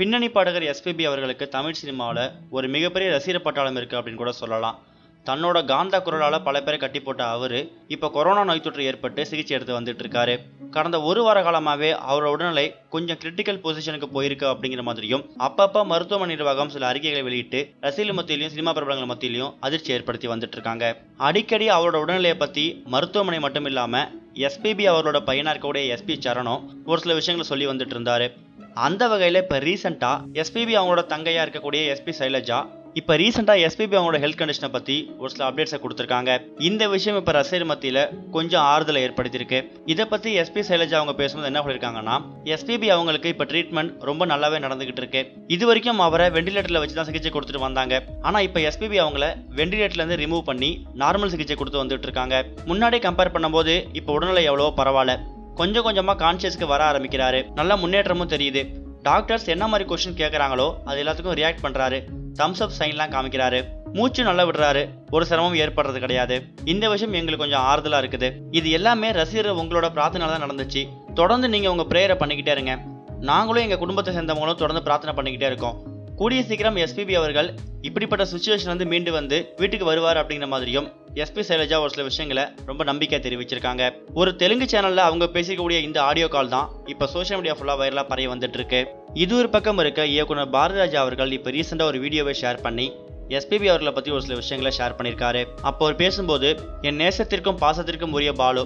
பின்னணி பாடகர் எஸ்பிபி அவர்களுக்கு தமிழ் சினிமாவில் ஒரு மிகப்பெரிய ரசிகர் பட்டாளம் இருக்குது அப்படின்னு கூட சொல்லலாம். தன்னோட காந்தா குரலால் பல பேரை கட்டி போட்ட அவர் இப்போ கொரோனா நோய் தொற்று ஏற்பட்டு சிகிச்சை எடுத்து வந்துட்டு இருக்காரு. கடந்த ஒரு வார காலமாகவே அவரோட உடல்நிலை கொஞ்சம் கிரிட்டிக்கல் பொசிஷனுக்கு போயிருக்கு அப்படிங்கிற மாதிரியும் அப்பப்போ மருத்துவமனை நிர்வாகம் சில அறிக்கைகளை வெளியிட்டு ரசிகர்கள் மத்தியிலையும் சினிமா பிரபலங்கள் மத்தியிலையும் அதிர்ச்சி ஏற்படுத்தி வந்துட்டு இருக்காங்க. அடிக்கடி அவரோட உடல்நிலையை பற்றி மருத்துவமனை மட்டும் இல்லாமல் எஸ்பிபி அவரோட பையனாக இருக்கக்கூடிய எஸ்பி சரணம் ஒரு சில விஷயங்களை சொல்லி வந்துட்டு இருந்தாரு. அந்த வகையில் இப்போ ரீசெண்டாக எஸ்பிபி அவங்களோட தங்கையாக இருக்கக்கூடிய எஸ்பி சைலஜா இப்போ ரீசெண்டாக எஸ்பிபி அவங்களோட ஹெல்த் கண்டிஷனை பற்றி ஒரு சில அப்டேட்ஸை கொடுத்துருக்காங்க. இந்த விஷயம் இப்போ ரசிகர் மத்தியில் கொஞ்சம் ஆறுதலை ஏற்படுத்தியிருக்கு. இதை பற்றி எஸ்பி சைலஜா அவங்க பேசும்போது என்ன சொல்லியிருக்காங்கன்னா எஸ்பிபி அவங்களுக்கு இப்போ ட்ரீட்மெண்ட் ரொம்ப நல்லாவே நடந்துகிட்டு இருக்கு. இது வரைக்கும் அவரை வெண்டிலேட்டரில் வச்சு தான் சிகிச்சை கொடுத்துட்டு வந்தாங்க. ஆனால் இப்போ எஸ்பிபி அவங்கள வெண்டிலேட்டர்லேருந்து ரிமூவ் பண்ணி நார்மல் சிகிச்சை கொடுத்து வந்துட்டு இருக்காங்க. முன்னாடி கம்பேர் பண்ணும்போது இப்போ உடல்நிலை எவ்வளோ பரவாயில்ல. கொஞ்சம் கொஞ்சமாக கான்சியஸ்க்கு வர ஆரம்பிக்கிறாரு. நல்ல முன்னேற்றமும் தெரியுது. டாக்டர்ஸ் என்ன மாதிரி கொஸ்டின் கேட்குறாங்களோ அது எல்லாத்துக்கும் ரியாக்ட் பண்ணுறாரு தம்ஸ் அப் சைன்லாம் காமிக்கிறாரு. மூச்சு நல்லா விடுறாரு. ஒரு சிரமம் ஏற்படுறது கிடையாது. இந்த விஷயம் எங்களுக்கு கொஞ்சம் ஆறுதலாக இருக்குது. இது எல்லாமே ரசிகர் உங்களோட பிரார்த்தனை தான் நடந்துச்சு. தொடர்ந்து நீங்கள் உங்கள் ப்ரேயரை பண்ணிக்கிட்டே இருங்க. நாங்களும் எங்கள் குடும்பத்தை சேர்ந்தவங்களும் தொடர்ந்து பிரார்த்தனை பண்ணிக்கிட்டே இருக்கோம். கூடிய சீக்கிரம் எஸ்பிபி அவர்கள் இப்படிப்பட்ட சுச்சுவேஷன் வந்து மீண்டு வந்து வீட்டுக்கு வருவார் அப்படிங்கிற மாதிரியும் எஸ்பி சைலஜா ஒரு சில விஷயங்களை ரொம்ப நம்பிக்கை தெரிவிச்சிருக்காங்க. ஒரு தெலுங்கு சேனல்ல அவங்க பேசிக்கக்கூடிய இந்த ஆடியோ கால் தான் இப்போ சோஷியல் மீடியா ஃபுல்லாக வைரலா பரவி வந்துட்டு இருக்கு இது ஒரு பக்கம் இருக்க இயக்குனர் பாரதிராஜா அவர்கள் இப்போ ரீசெண்டாக ஒரு வீடியோவை ஷேர் பண்ணி எஸ்பிபி அவர்களை பற்றி ஒரு சில விஷயங்களை ஷேர் பண்ணியிருக்காரு அப்போ அவர் பேசும்போது என் நேசத்திற்கும் பாசத்திற்கும் உரிய பாலு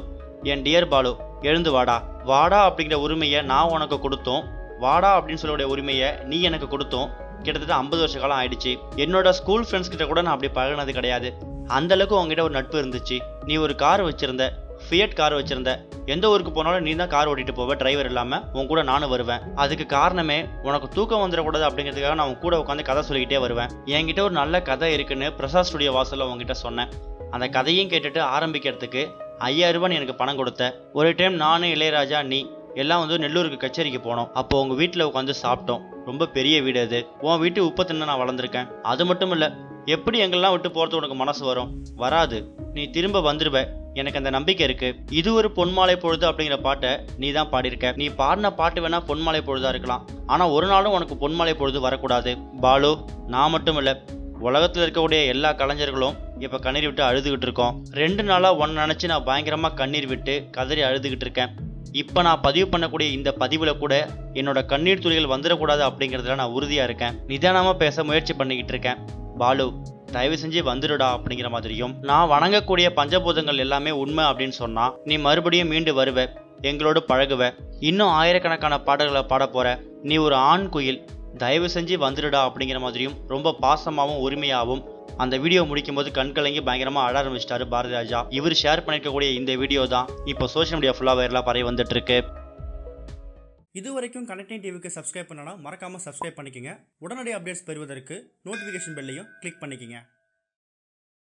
என் டியர் பாலு எழுந்து வாடா. வாடா அப்படிங்கிற உரிமையை நான் உனக்கு கொடுத்தோம். வாடா அப்படின்னு சொல்லக்கூடிய உரிமையை நீ எனக்கு கொடுத்தோம். கிட்டத்தட்ட ஐம்பது வருஷ காலம் ஆயிடுச்சு. என்னோட ஸ்கூல் ஃப்ரெண்ட்ஸ் கிட்ட கூட நான் அப்படி பழகினது கிடையாது. அந்த அளவுக்கு உங்ககிட்ட ஒரு நட்பு இருந்துச்சு. நீ ஒரு கார் வச்சிருந்த ஃபியட் கார் வச்சிருந்த எந்த ஊருக்கு போனாலும் நீ தான் கார் ஓட்டிட்டு போவ டிரைவர் இல்லாம உன் கூட நானும் வருவேன். அதுக்கு காரணமே உனக்கு தூக்கம் வந்துடக்கூடாது அப்படிங்கிறதுக்காக நான் உன் கூட உட்காந்து கதை சொல்லிக்கிட்டே வருவேன். என்கிட்ட ஒரு நல்ல கதை இருக்குன்னு பிரசாத் ஸ்டுடியோ வாசல்ல உங்ககிட்ட சொன்னேன். அந்த கதையும் கேட்டுட்டு ஆரம்பிக்கிறதுக்கு ஐயாயிரம் ரூபாய் நீ எனக்கு பணம் கொடுத்த. ஒரு டைம் நானும் இளையராஜா நீ எல்லாம் வந்து நெல்லூருக்கு கச்சேரிக்கு போனோம். அப்போ உங்க வீட்டில் உட்காந்து சாப்பிட்டோம். ரொம்ப பெரிய வீடு அது. உன் வீட்டு உப்பு தின்னு நான் வளர்ந்துருக்கேன். அது மட்டும் இல்லை எப்படி எங்கெல்லாம் விட்டு போகிறது உனக்கு மனசு வரும்? வராது. நீ திரும்ப வந்துடுவ எனக்கு அந்த நம்பிக்கை இருக்கு. இது ஒரு பொன்மாலை பொழுது அப்படிங்கிற பாட்டை நீ தான் பாடியிருக்க. நீ பாடின பாட்டு வேணா பொன்மாலை பொழுதா இருக்கலாம். ஆனா ஒரு நாளும் உனக்கு பொன்மாலை பொழுது வரக்கூடாது. பாலு நான் மட்டும் இல்லை உலகத்தில் இருக்கக்கூடிய எல்லா கலைஞர்களும் இப்போ கண்ணீர் விட்டு அழுதுகிட்டு இருக்கோம். ரெண்டு நாளாக ஒன்று நினச்சி நான் பயங்கரமாக கண்ணீர் விட்டு கதறி அழுதுகிட்டு இருக்கேன். இப்போ நான் பதிவு பண்ணக்கூடிய இந்த பதிவில் கூட என்னோட கண்ணீர் துளிகள் வந்துடக்கூடாது அப்படிங்கிறதுல நான் உறுதியாக இருக்கேன். நிதானமாக பேச முயற்சி பண்ணிக்கிட்டு இருக்கேன். பாலு தயவு செஞ்சு வந்துடுடா அப்படிங்கிற மாதிரியும் நான் வணங்கக்கூடிய பஞ்சபூதங்கள் எல்லாமே உண்மை அப்படின்னு சொன்னா நீ மறுபடியும் மீண்டு வருவ எங்களோடு பழகுவ. இன்னும் ஆயிரக்கணக்கான பாடல்களை பாட போற நீ ஒரு ஆண் குயில் தயவு செஞ்சு வந்துடுடா அப்படிங்கிற மாதிரியும் ரொம்ப பாசமாகவும் உரிமையாகவும் அந்த வீடியோ முடிக்கும் போது கண்கலங்கி பயங்கரமாக பயங்கரமா அழ ஆரம்பிச்சிட்டாரு பாரதி ராஜா இவர் ஷேர் பண்ணிருக்கக்கூடிய இந்த வீடியோ தான் இப்போ சோஷியல் மீடியா ஃபுல்லாக வைரலாக பரவி வந்துட்டு இருக்கு இது வரைக்கும் கனெக்டிங் டிவிக்கு சப்ஸ்கிரைப் பண்ணனா மறக்காமல் சப்ஸ்கிரைப் பண்ணிக்கங்க. உடனடி அப்டேட்ஸ் பெறுவதற்கு நோட்டிஃபிகேஷன் பெல்லையும் கிளிக் பண்ணிக்கோங்க.